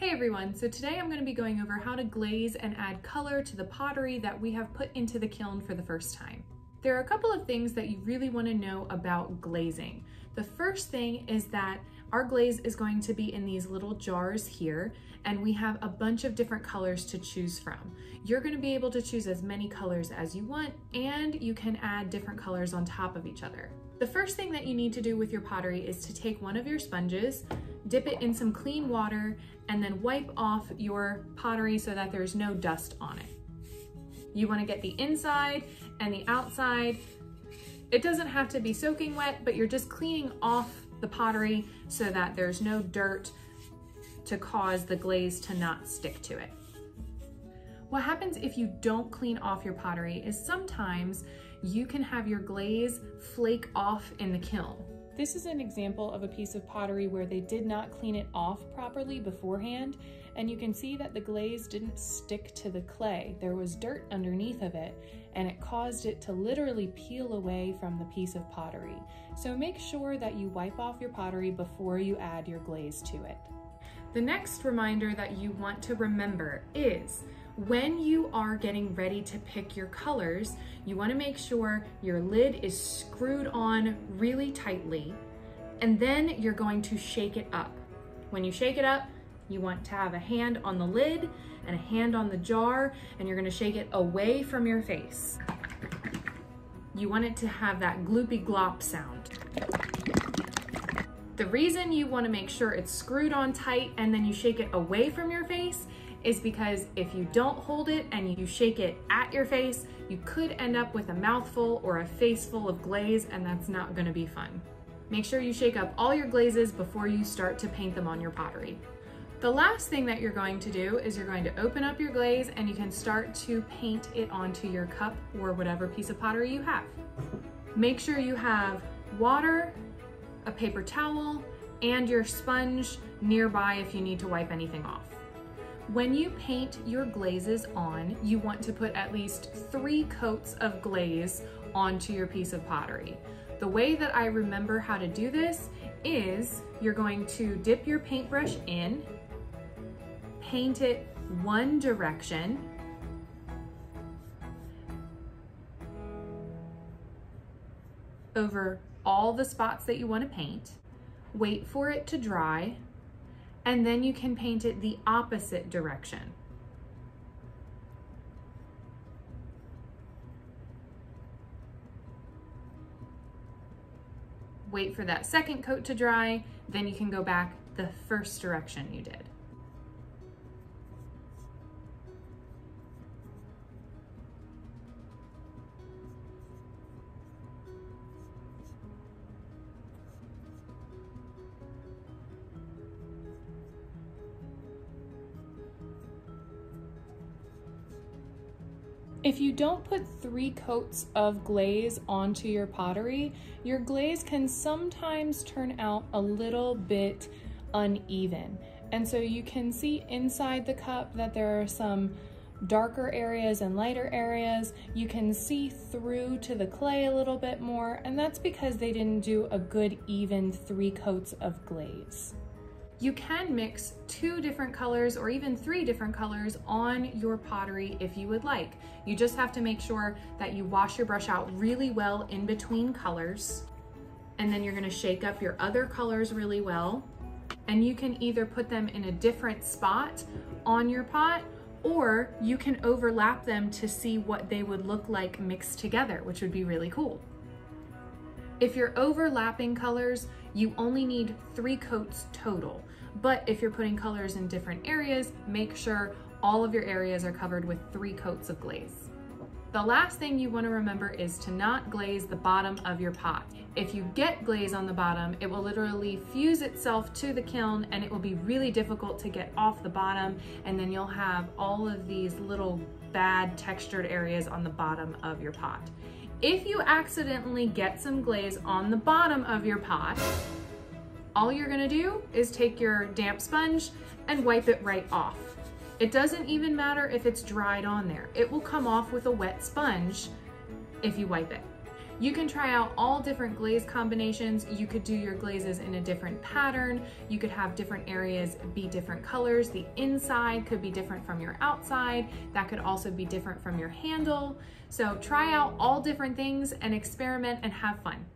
Hey everyone, so today I'm going to be going over how to glaze and add color to the pottery that we have put into the kiln for the first time. There are a couple of things that you really want to know about glazing. The first thing is that our glaze is going to be in these little jars here and we have a bunch of different colors to choose from. You're going to be able to choose as many colors as you want and you can add different colors on top of each other. The first thing that you need to do with your pottery is to take one of your sponges, dip it in some clean water, and then wipe off your pottery so that there's no dust on it. You wanna get the inside and the outside. It doesn't have to be soaking wet, but you're just cleaning off the pottery so that there's no dirt to cause the glaze to not stick to it. What happens if you don't clean off your pottery is sometimes you can have your glaze flake off in the kiln. This is an example of a piece of pottery where they did not clean it off properly beforehand, and you can see that the glaze didn't stick to the clay. There was dirt underneath of it, and it caused it to literally peel away from the piece of pottery. So make sure that you wipe off your pottery before you add your glaze to it. The next reminder that you want to remember is when you are getting ready to pick your colors, you wanna make sure your lid is screwed on really tightly, and then you're going to shake it up. When you shake it up, you want to have a hand on the lid and a hand on the jar, and you're gonna shake it away from your face. You want it to have that gloopy glop sound. The reason you wanna make sure it's screwed on tight and then you shake it away from your face is because if you don't hold it and you shake it at your face, you could end up with a mouthful or a face full of glaze and that's not gonna be fun. Make sure you shake up all your glazes before you start to paint them on your pottery. The last thing that you're going to do is you're going to open up your glaze and you can start to paint it onto your cup or whatever piece of pottery you have. Make sure you have water, a paper towel, and your sponge nearby if you need to wipe anything off. When you paint your glazes on, you want to put at least three coats of glaze onto your piece of pottery. The way that I remember how to do this is you're going to dip your paintbrush in, paint it one direction, over all the spots that you want to paint, wait for it to dry, and then you can paint it the opposite direction. Wait for that second coat to dry, then you can go back the first direction you did. If you don't put three coats of glaze onto your pottery, your glaze can sometimes turn out a little bit uneven. And so you can see inside the cup that there are some darker areas and lighter areas. You can see through to the clay a little bit more, and that's because they didn't do a good even three coats of glaze. You can mix two different colors or even three different colors on your pottery if you would like. You just have to make sure that you wash your brush out really well in between colors. And then you're gonna shake up your other colors really well. And you can either put them in a different spot on your pot or you can overlap them to see what they would look like mixed together, which would be really cool. If you're overlapping colors, you only need three coats total. But if you're putting colors in different areas, make sure all of your areas are covered with three coats of glaze. The last thing you wanna remember is to not glaze the bottom of your pot. If you get glaze on the bottom, it will literally fuse itself to the kiln and it will be really difficult to get off the bottom and then you'll have all of these little bad textured areas on the bottom of your pot. If you accidentally get some glaze on the bottom of your pot, all you're gonna do is take your damp sponge and wipe it right off. It doesn't even matter if it's dried on there. It will come off with a wet sponge if you wipe it. You can try out all different glaze combinations. You could do your glazes in a different pattern. You could have different areas be different colors. The inside could be different from your outside. That could also be different from your handle. So try out all different things and experiment and have fun.